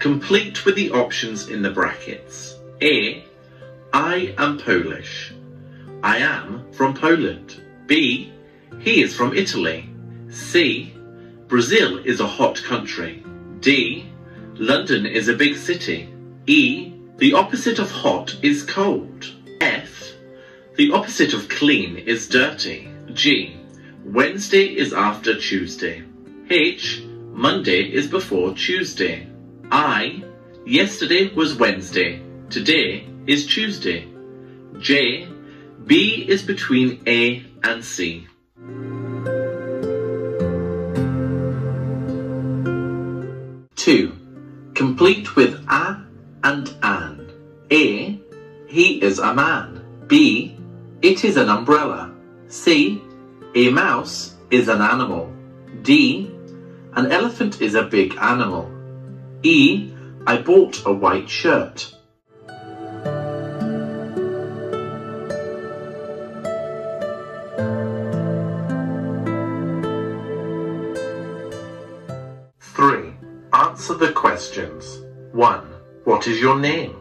Complete with the options in the brackets. A. I am Polish. I am from Poland. B. He is from Italy. C. Brazil is a hot country. D. London is a big city. E. The opposite of hot is cold. F. The opposite of clean is dirty. G. Wednesday is after Tuesday. H. Monday is before Tuesday. I. Yesterday was Wednesday. Today is Tuesday. J. B is between A and C. Two. Complete with a and an. A. He is a man. B. It is an umbrella. C. A mouse is an animal. D. An elephant is a big animal. E. I bought a white shirt. Three. Answer the questions. One. What is your name?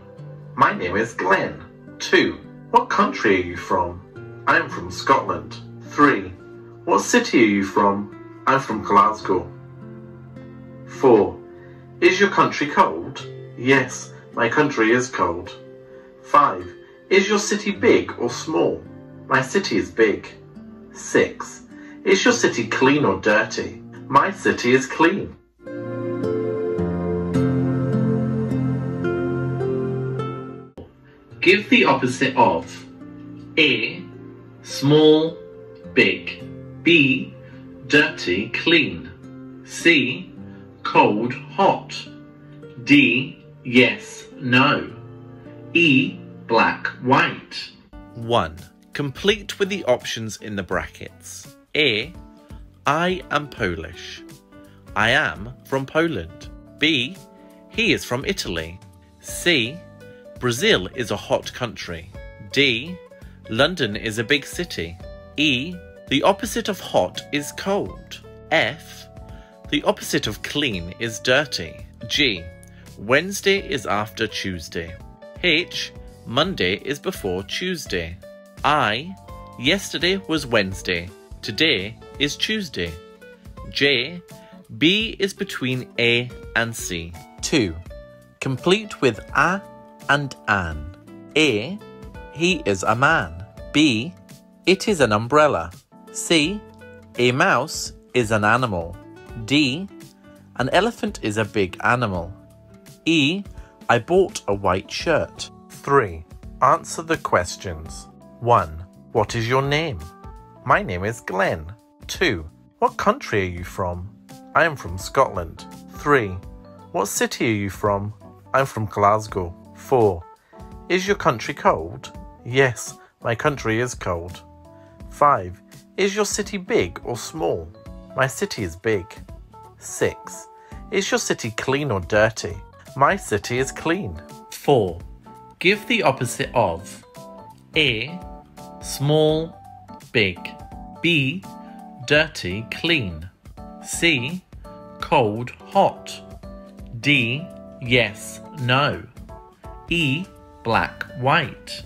My name is Glenn. Two. What country are you from? I am from Scotland. Three. What city are you from? I'm from Glasgow. Four. Is your country cold? Yes, my country is cold. Five. Is your city big or small? My city is big. Six. Is your city clean or dirty? My city is clean. Give the opposite of A. Small, big. B. Dirty, clean. C. Cold, hot. D. Yes, no. E. Black, white. 1. Complete with the options in the brackets. A. I am Polish. I am from Poland. B. He is from Italy. C. Brazil is a hot country. D. London is a big city. E. The opposite of hot is cold. F. The opposite of clean is dirty. G. Wednesday is after Tuesday. H. Monday is before Tuesday. I. Yesterday was Wednesday. Today is Tuesday. J. B is between A and C. 2. Complete with a and an. A. He is a man. B. It is an umbrella. C. A mouse is an animal. D. An elephant is a big animal. E. I bought a white shirt. 3. Answer the questions. 1. What is your name? My name is Glenn. 2. What country are you from? I am from Scotland. 3. What city are you from? I'm from Glasgow. 4. Is your country cold? Yes, my country is cold. 5. Is your city big or small? My city is big. 6. Is your city clean or dirty? My city is clean. 4. Give the opposite of A. Small, big. B. Dirty, clean. C. Cold, hot. D. Yes, no. E. Black, white.